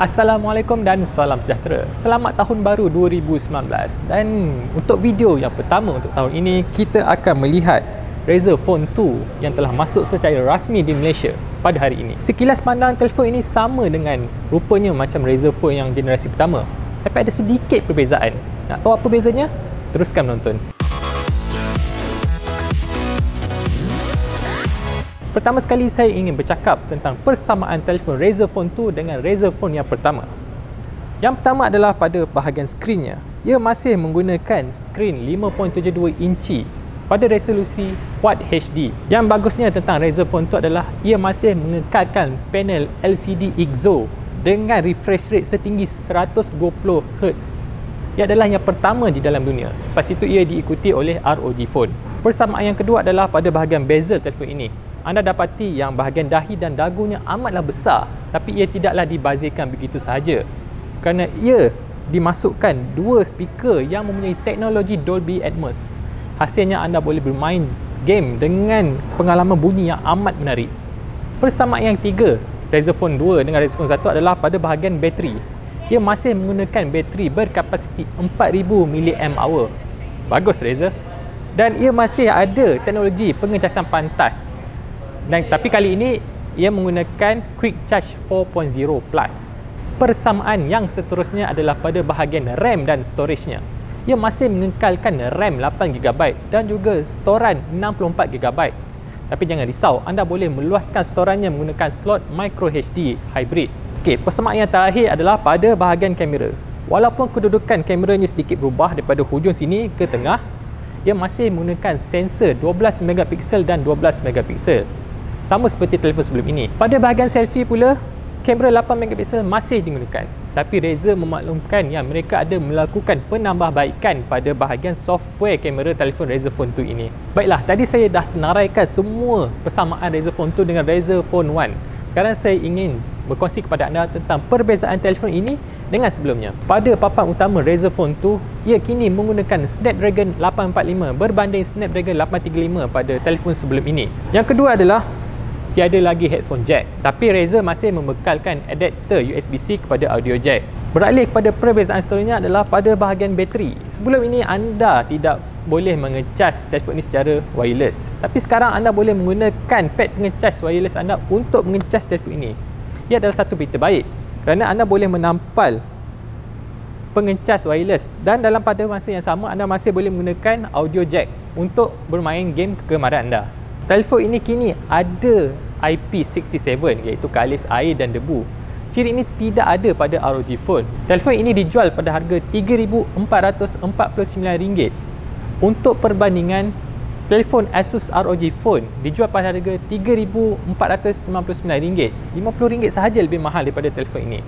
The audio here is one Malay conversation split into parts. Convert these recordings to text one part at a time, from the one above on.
Assalamualaikum dan salam sejahtera. Selamat tahun baru 2019. Dan untuk video yang pertama untuk tahun ini, kita akan melihat Razer Phone 2 yang telah masuk secara rasmi di Malaysia pada hari ini. Sekilas pandang telefon ini sama dengan rupanya macam Razer Phone yang generasi pertama. Tapi ada sedikit perbezaan. Nak tahu apa bezanya? Teruskan menonton. Pertama sekali saya ingin bercakap tentang persamaan telefon Razer Phone 2 dengan Razer Phone yang pertama. Yang pertama adalah pada bahagian skrinnya. Ia masih menggunakan skrin 5.72 inci pada resolusi Quad HD. Yang bagusnya tentang Razer Phone 2 adalah ia masih mengekalkan panel LCD IGZO dengan refresh rate setinggi 120Hz. Ia adalah yang pertama di dalam dunia. Selepas itu ia diikuti oleh ROG Phone. Persamaan yang kedua adalah pada bahagian bezel telefon ini anda dapati yang bahagian dahi dan dagunya amatlah besar tapi ia tidaklah dibazirkan begitu sahaja. Kerana ia dimasukkan dua speaker yang mempunyai teknologi Dolby Atmos. Hasilnya anda boleh bermain game dengan pengalaman bunyi yang amat menarik. Persamaan yang tiga Razer Phone 2 dengan Razer Phone 1 adalah pada bahagian bateri. Ia masih menggunakan bateri berkapasiti 4000 mAh bagus Razer. Dan ia masih ada teknologi pengecasan pantas dan tapi kali ini ia menggunakan Quick Charge 4.0 Plus. Persamaan yang seterusnya adalah pada bahagian RAM dan storage-nya. Ia masih mengekalkan RAM 8GB dan juga storan 64GB. Tapi jangan risau, anda boleh meluaskan storannya menggunakan slot micro HD hybrid. Okey, persamaan yang terakhir adalah pada bahagian kamera. Walaupun kedudukan kameranya sedikit berubah daripada hujung sini ke tengah, ia masih menggunakan sensor 12 megapiksel dan 12 megapiksel sama seperti telefon sebelum ini. Pada bahagian selfie pula, kamera 8 megapiksel masih digunakan. Tapi Razer memaklumkan yang mereka ada melakukan penambahbaikan pada bahagian software kamera telefon Razer Phone 2 ini. Baiklah, tadi saya dah senaraikan semua persamaan Razer Phone 2 dengan Razer Phone 1. Sekarang saya ingin berkongsi kepada anda tentang perbezaan telefon ini dengan sebelumnya. Pada papan utama Razer Phone 2, ia kini menggunakan Snapdragon 845 berbanding Snapdragon 835 pada telefon sebelum ini. Yang kedua adalah tiada lagi headphone jack. Tapi Razer masih membekalkan adapter USB-C kepada audio jack. Beralih kepada perbezaan seterusnya adalah pada bahagian bateri. Sebelum ini anda tidak boleh mengecas telefon ini secara wireless. Tapi sekarang anda boleh menggunakan pad pengecas wireless anda untuk mengecas telefon ini. Ia adalah satu berita baik kerana anda boleh menampal pengecas wireless. Dan dalam pada masa yang sama anda masih boleh menggunakan audio jack untuk bermain game kegemaran anda. Telefon ini kini ada IP67 iaitu kalis air dan debu. Ciri ini tidak ada pada ROG Phone. Telefon ini dijual pada harga RM3,449. Untuk perbandingan, telefon Asus ROG Phone dijual pada harga RM3,499. RM50 sahaja lebih mahal daripada telefon ini.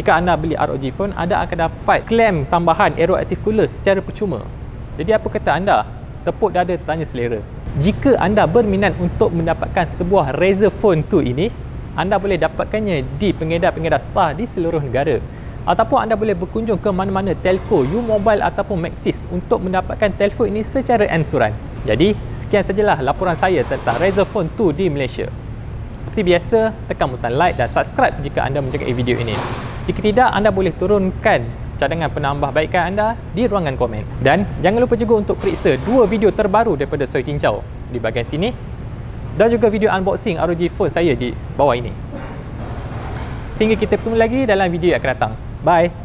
Jika anda beli ROG Phone, anda akan dapat klaim tambahan Aero Active Cooler secara percuma. Jadi apa kata anda? Tepuk dada tanya selera jika anda berminat untuk mendapatkan sebuah Razer Phone 2 ini anda boleh dapatkannya di pengedar-pengedar sah di seluruh negara. Ataupun anda boleh berkunjung ke mana-mana telco U-Mobile ataupun Maxis untuk mendapatkan telefon ini secara insurans jadi sekian sajalah laporan saya tentang Razer Phone 2 di Malaysia. Seperti biasa tekan butang like dan subscribe jika anda menyukai video ini. Jika tidak anda boleh turunkan cadangan penambahbaikan anda di ruangan komen. Dan jangan lupa juga untuk periksa dua video terbaru daripada Soy Cincau di bahagian sini dan juga video unboxing ROG Phone saya di bawah ini. Sehingga kita bertemu lagi dalam video yang akan datang. Bye!